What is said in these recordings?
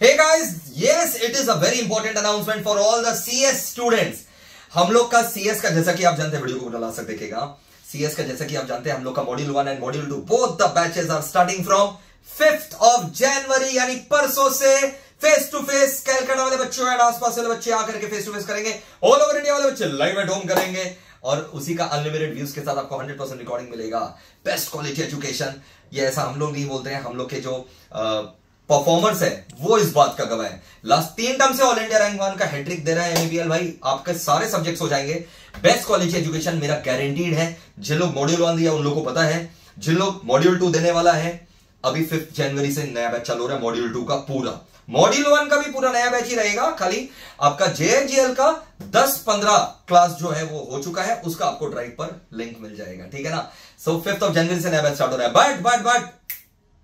Hey guys, yes, it is a very important announcement for all the CS students. हम लोग का CS का जैसा कि आप जानते हैं वीडियो को डला सकते देखेगा CS का जैसा कि आप जानते हैं हम लोग का module one and module two both the batches are starting from fifth of January यानी परसों से फेस टू फेस कैलकाटा वाले बच्चों एंड आसपास वाले बच्चे आकर के फेस टू फेस करेंगे। ऑल ओवर इंडिया वाले बच्चे लाइव एट होम करेंगे। और उसी का अनलिमिटेड व्यूज़ के साथ आपको 100% रिकॉर्डिंग मिलेगा। बेस्ट क्वालिटी एजुकेशन ये ऐसा हम लोग नहीं बोलते हैं हम लोग के जो परफॉर्मर्स है, वो इस बात का गवाह है। लास्ट तीन टर्म से ऑल इंडिया रैंक वन का हेट्रिक दे रहा है एमबीएल भाई। आपके सारे सब्जेक्ट्स हो जाएँगे। बेस्ट क्वालिटी एजुकेशन मेरा गारंटीड है। जिन लोग मॉड्यूल वन दिया, उन लोगों को पता है। जिन लोग मॉड्यूल टू देने वाला है, अभी फिफ्थ जनवरी से नया बैच चालू रहा है मॉड्यूल टू का पूरा। मॉड्यूल वन का भी पूरा नया बैच ही रहेगा, खाली आपका जेएनजीएल का 10-15 क्लास जो है वो हो चुका है, उसका आपको ड्राइव पर लिंक मिल जाएगा। ठीक है ना? सो फिफ्थ ऑफ़ जनवरी से नया बैच स्टार्ट हो रहा है। बट बट बट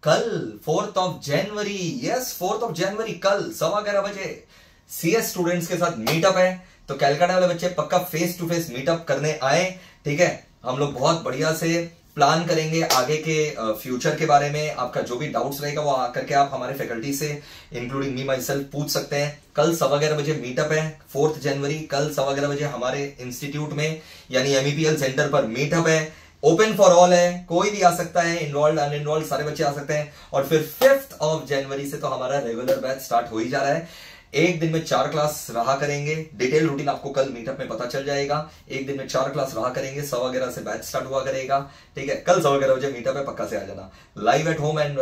कल fourth of January yes fourth of January कल, सवा ग्यारह बजे सीएस स्टूडेंट्स के साथ मीटअप है। तो कैलकाटा वाले बच्चे पक्का फेस टू फेस मीटअप करने आए, ठीक है? हम लोग बहुत बढ़िया से प्लान करेंगे आगे के फ्यूचर के बारे में। आपका जो भी डाउट्स रहेगा, वो आकर के आप हमारे फैकल्टी से इंक्लूडिंग मी माई सेल्फ पूछ सकते हैं। कल सवा ग्यारह बजे मीटअप है फोर्थ जनवरी कल सवा ग्यारह बजे हमारे इंस्टीट्यूट में, यानी एमईपीएल सेंटर पर मीटअप है। ओपन फॉर ऑल है, कोई भी आ सकता है इन्वॉल्व अनइन्वॉल्व सारे बच्चे आ सकते हैं। और फिर फिफ्थ ऑफ़ जनवरी से तो हमारा रेगुलर बैच स्टार्ट हो ही जा रहा है। एक दिन में चार क्लास रहा करेंगे। डिटेल रूटीन आपको कल मीटअप में पता चल जाएगा। एक दिन में चार क्लास रहा करेंगे, सवा ग्यारह से बैच स्टार्ट हुआ करेगा। ठीक है? कल सवा ग्यारह बजे मीटअप है, पक्का से आ जाना। लाइव एट होम एंड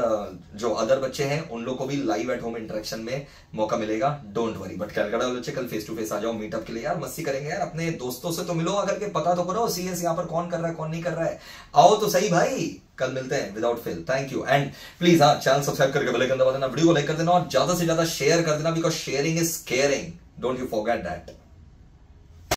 जो अदर बच्चे हैं, उन लोग को भी लाइव एट होम इंटरेक्शन में मौका मिलेगा। डोंट वरी बट कैलकाटा वाले बच्चे कल फेस टू फेस आ जाओ मीटअप के लिए। यार, मस्ती करेंगे यार। अपने दोस्तों से तो मिलो, अगर के पता तो करो सीएस यहाँ पर कौन कर रहा है, कौन नहीं कर रहा है। आओ तो सही भाई। कल मिलते हैं without fail thank you and please हाँ चैनल सब्सक्राइब करके बेल आइकन दबा देना वीडियो को लाइक कर देना और ज़्यादा से ज़्यादा शेयर कर देना because sharing is caring don't you forget that